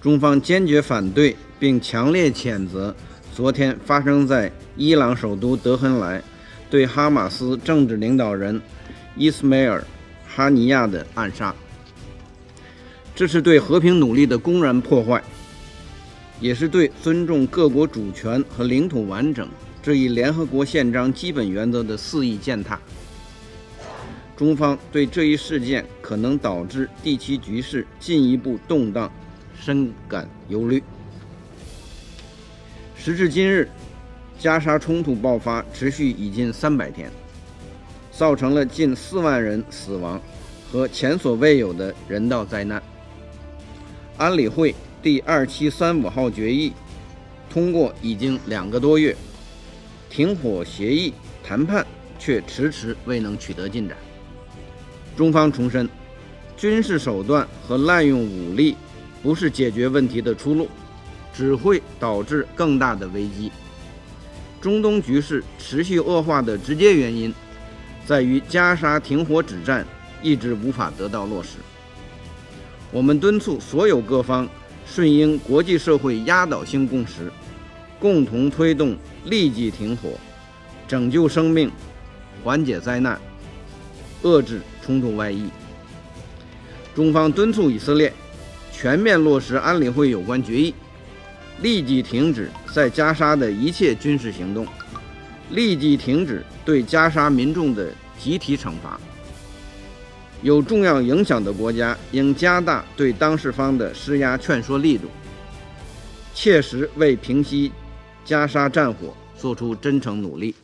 中方坚决反对并强烈谴责昨天发生在伊朗首都德黑兰对哈马斯政治领导人伊斯梅尔·哈尼亚的暗杀。这是对和平努力的公然破坏，也是对尊重各国主权和领土完整这一联合国宪章基本原则的肆意践踏。中方对这一事件可能导致地区局势进一步动荡深感忧虑。时至今日，加沙冲突爆发持续已近三百天，造成了近四万人死亡和前所未有的人道灾难。安理会第二七三五号决议通过已经两个多月，停火协议谈判却迟迟未能取得进展。中方重申，军事手段和滥用武力不是解决问题的出路，只会导致更大的危机。中东局势持续恶化的直接原因，在于加沙停火止战一直无法得到落实。我们敦促所有各方顺应国际社会压倒性共识，共同推动立即停火，拯救生命，缓解灾难，遏制冲突外溢。中方敦促以色列全面落实安理会有关决议，立即停止在加沙的一切军事行动，立即停止对加沙民众的集体惩罚。有重要影响的国家应加大对当事方的施压劝说力度，切实为平息加沙战火做出真诚努力。